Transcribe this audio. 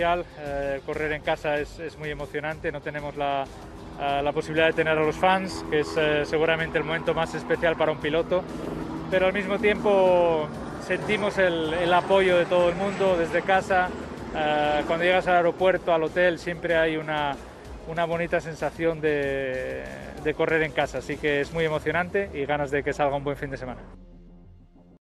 especial. Eh, correr en casa es, es, muy emocionante, no tenemos la, eh, la posibilidad de tener a los fans, que es eh, seguramente el momento más especial para un piloto, pero al mismo tiempo sentimos el, el apoyo de todo el mundo desde casa. cuando llegas al aeropuerto, al hotel, siempre hay una, una bonita sensación de, de correr en casa, así que es muy emocionante y ganas de que salga un buen fin de semana.